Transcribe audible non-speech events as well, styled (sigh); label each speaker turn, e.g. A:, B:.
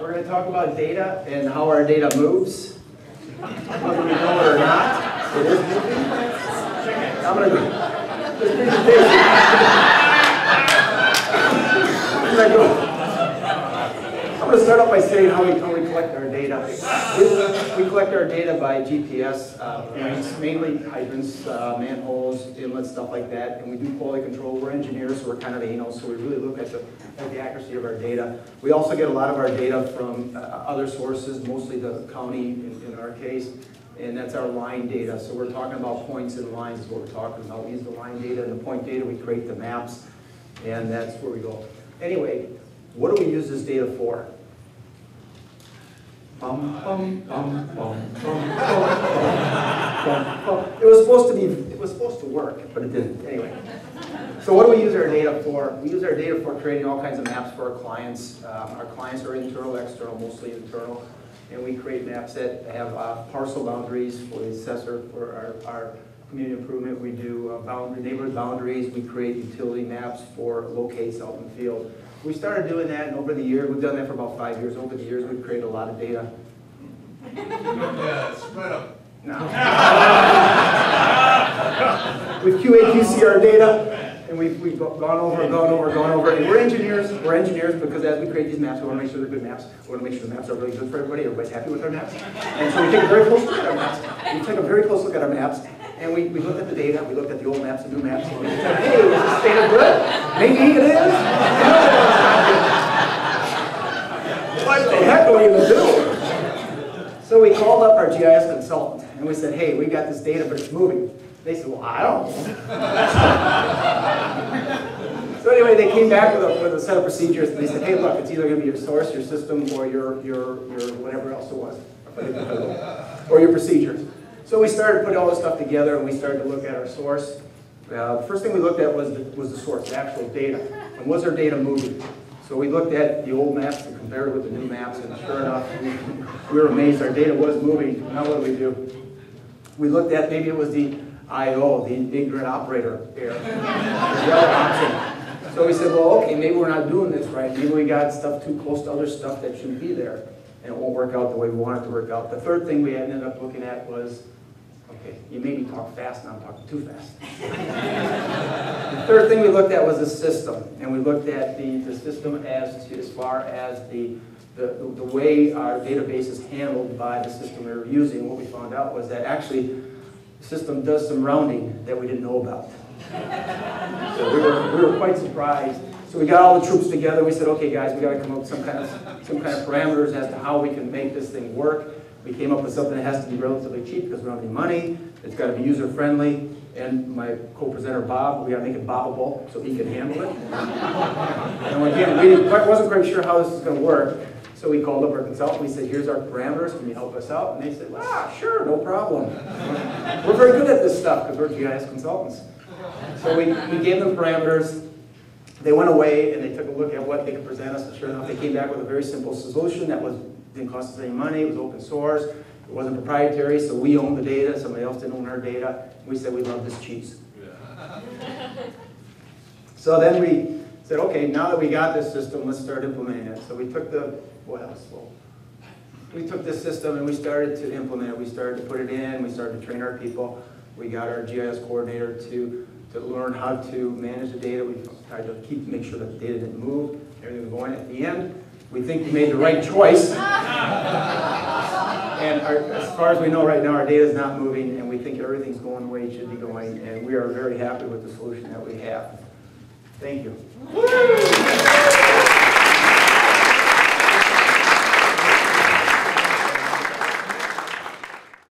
A: We're going to talk about data and how our data moves. Whether we know it or not, it is moving. I'm. I'm going to go. I'm going to start off by saying how we, how we collect our data. We, collect our data by GPS uh, points, mainly hydrants, uh, manholes, inlets, stuff like that. And we do quality control. We're engineers, so we're kind of anal, so we really look at the, at the accuracy of our data. We also get a lot of our data from uh, other sources, mostly the county in, in our case. And that's our line data. So we're talking about points and lines is what we're talking about. We use the line data and the point data. We create the maps, and that's where we go. Anyway, what do we use this data for? It was supposed to be, it was supposed to work, but it didn't, anyway. So what do we use our data for? We use our data for creating all kinds of maps for our clients. Um, Our clients are internal, external, mostly internal. And we create maps that have uh, parcel boundaries for the assessor, for our, our community improvement. We do uh, boundary, neighborhood boundaries. We create utility maps for locates out in the field. We started doing that, and over the years, we've done that for about five years. Over the years, we've created a lot of data.
B: Yeah, spread them.
A: No. We've QA QC our data, and we've, we've gone over, gone over, gone over, and we're engineers, we're engineers because as we create these maps, we want to make sure they're good maps. We want to make sure the maps are really good for everybody, everybody's happy with our maps. And so we take a very close look at our maps. We take a very close look at our maps, and we, we looked at the data, we looked at the old maps and new maps, and we said, hey, is this data good? Maybe it is. What the heck are we gonna do? So we called up our GIS consultant and we said, hey, we got this data, but it's moving. They said, well, I don't so anyway, they came back with a, with a set of procedures and they said, hey, look, it's either gonna be your source, your system, or your, your, your whatever else it was. Or your procedures. So we started putting all this stuff together and we started to look at our source. Uh, the first thing we looked at was the, was the source, the actual data. And was our data moving? So we looked at the old maps and compared it with the new maps, and sure enough, we, we were amazed our data was moving. Now what do we do? We looked at maybe it was the IO, the ignorant operator error, the. So we said, well, okay, maybe we're not doing this right. Maybe we got stuff too close to other stuff that shouldn't be there, and it won't work out the way we want it to work out. The third thing we ended up looking at was, okay, you made me talk fast, now I'm talking too fast. The third thing we looked at was the system, and we looked at the, the system as to, as far as the, the, the way our database is handled by the system we were using. What we found out was that actually the system does some rounding that we didn't know about. So we were, we were quite surprised. So we got all the troops together. We said, okay, guys, we got to come up with some kind of some kind of parameters as to how we can make this thing work. We came up with something that has to be relatively cheap because we don't have any money. It's got to be user friendly. And my co-presenter Bob, we got to make it bobbable so he can handle it. And again, we quite- wasn't quite sure how this was going to work. So we called up our consultant. We said, here's our parameters. Can you help us out? And they said, ah, sure, no problem. We're very good at this stuff because we're GIS consultants. So we, we gave them parameters. They went away and they took a look at what they could present us. And sure enough, they came back with a very simple solution that was didn't cost us any money. It was open source. It wasn't proprietary, so we owned the data. Somebody else didn't own our data. We said we love this cheese. So then we said, okay, now that we got this system, let's start implementing it. So we took the, what else? Well, we took this system and we started to implement it. We started to put it in, we started to train our people. We got our GIS coordinator to, to learn how to manage the data. We tried to keep, make sure that the data didn't move, everything was going. At the end, we think we made the right choice. (laughs) And our, as far as we know right now, our data is not moving and we think everything's going the way it should be going. And we are very happy with the solution that we have. Thank you.